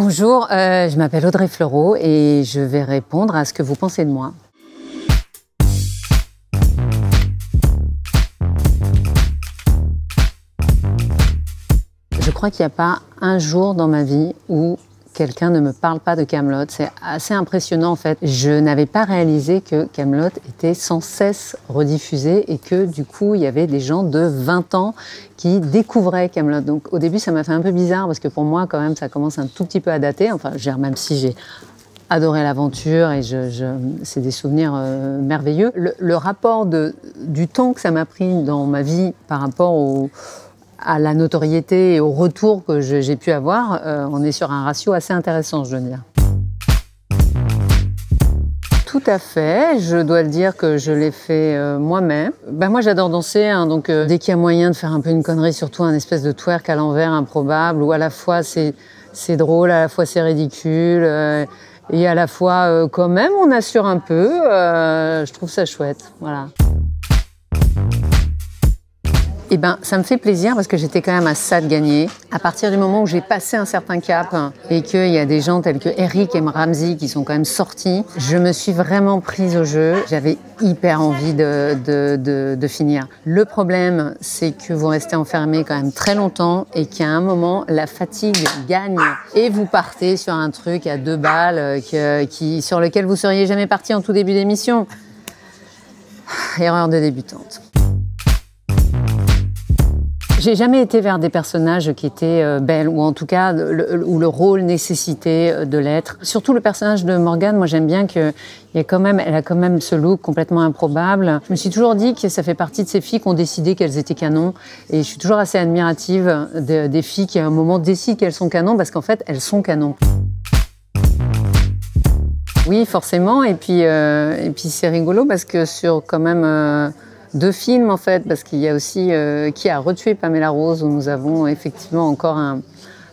Bonjour, euh, je m'appelle Audrey Fleureau et je vais répondre à ce que vous pensez de moi. Je crois qu'il n'y a pas un jour dans ma vie où quelqu'un ne me parle pas de Camelot. C'est assez impressionnant en fait. Je n'avais pas réalisé que Camelot était sans cesse rediffusé et que du coup il y avait des gens de 20 ans qui découvraient Camelot. Donc au début ça m'a fait un peu bizarre parce que pour moi quand même ça commence un tout petit peu à dater. Enfin, même si j'ai adoré l'aventure et c'est des souvenirs euh, merveilleux. Le, rapport du temps que ça m'a pris dans ma vie par rapport au à la notoriété et au retour que j'ai pu avoir, euh, on est sur un ratio assez intéressant, je veux dire. Tout à fait, je dois le dire que je l'ai fait euh, moi-même. Ben moi j'adore danser, hein, donc euh, dès qu'il y a moyen de faire un peu une connerie, surtout un espèce de twerk à l'envers improbable, où à la fois c'est drôle, à la fois c'est ridicule, et à la fois quand même on assure un peu, je trouve ça chouette. Voilà. Eh ben, ça me fait plaisir parce que j'étais quand même à ça de gagner. À partir du moment où j'ai passé un certain cap et qu'il y a des gens tels que Eric et Ramsey qui sont quand même sortis, je me suis vraiment prise au jeu. J'avais hyper envie de, de, de, finir. Le problème, c'est que vous restez enfermé quand même très longtemps et qu'à un moment, la fatigue gagne et vous partez sur un truc à deux balles qui, sur lequel vous seriez jamais parti en tout début d'émission. Erreur de débutante. J'ai jamais été vers des personnages qui étaient euh, belles, ou en tout cas où le rôle nécessitait euh, de l'être. Surtout le personnage de Morgane, moi j'aime bien que y a quand même, ce look complètement improbable. Je me suis toujours dit que ça fait partie de ces filles qui ont décidé qu'elles étaient canons, et je suis toujours assez admirative des filles qui à un moment décident qu'elles sont canons, parce qu'en fait elles sont canons. Oui, forcément, et puis, euh, et puis c'est rigolo parce que sur quand même deux films en fait, parce qu'il y a aussi euh, Qui a retué Pamela Rose, où nous avons effectivement encore un,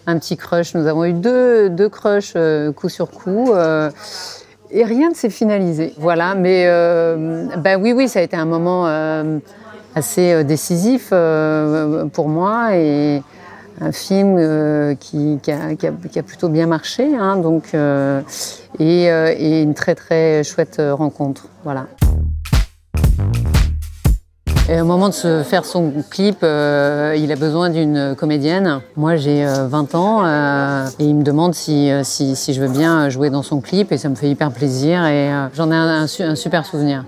petit crush. Nous avons eu deux, deux crushs euh, coup sur coup. Euh, et rien ne s'est finalisé. Voilà, mais ben oui, oui, ça a été un moment assez décisif pour moi et un film qui, a, plutôt bien marché, hein, donc, et, et, une très très chouette rencontre. Voilà. Et au moment de se faire son clip, euh, il a besoin d'une comédienne. Moi, j'ai 20 euh, ans euh, et il me demande si, si, je veux bien jouer dans son clip et ça me fait hyper plaisir et j'en ai un, super souvenir.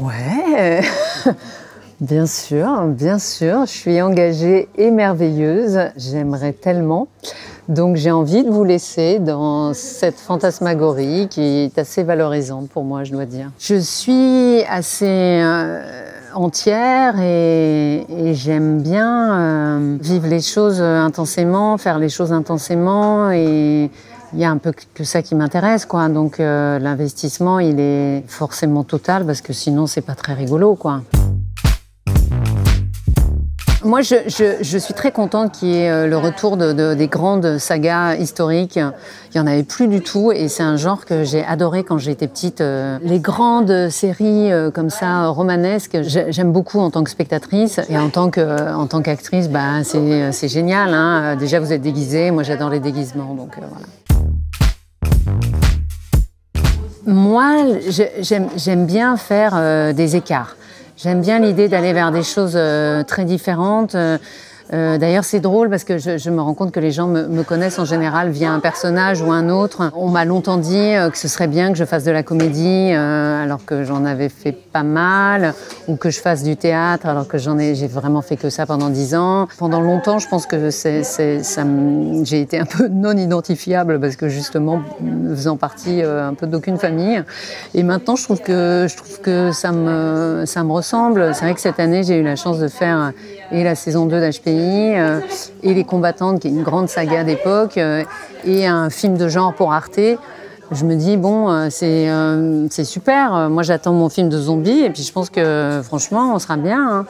Ouais, bien sûr, bien sûr. Je suis engagée et merveilleuse. J'aimerais tellement. Donc j'ai envie de vous laisser dans cette fantasmagorie qui est assez valorisante pour moi, je dois dire. Je suis assez euh, entière et, j'aime bien euh, vivre les choses intensément, faire les choses intensément et il y a un peu que ça qui m'intéresse, quoi. Donc euh, l'investissement, il est forcément total parce que sinon c'est pas très rigolo, quoi. Moi, je, suis très contente qu'il y ait euh, le retour de, de, des grandes sagas historiques. Il n'y en avait plus du tout et c'est un genre que j'ai adoré quand j'étais petite. Euh, les grandes séries euh, comme ça, romanesques, j'aime beaucoup en tant que spectatrice et en tant que en tant qu'actrice, bah, c'est génial. Hein. Déjà, vous êtes déguisée. Moi, j'adore les déguisements, donc voilà. Moi, j'aime bien faire des écarts. J'aime bien l'idée d'aller vers des choses euh, très différentes. Euh, euh, d'ailleurs, c'est drôle parce que je, me rends compte que les gens me, connaissent en général via un personnage ou un autre. On m'a longtemps dit que ce serait bien que je fasse de la comédie, alors que j'en avais fait pas mal, ou que je fasse du théâtre, alors que j'en ai, vraiment fait que ça pendant dix ans. Pendant longtemps, je pense que j'ai été un peu non identifiable parce que justement, faisant partie un peu d'aucune famille. Et maintenant, je trouve que je trouve que ça me, ça me ressemble. C'est vrai que cette année, j'ai eu la chance de faire et la saison 2 d'HPI euh, et Les Combattantes, qui est une grande saga d'époque, euh, et un film de genre pour Arte. Je me dis, bon, euh, c'est super. Moi, j'attends mon film de zombies, et puis je pense que franchement, on sera bien. Hein.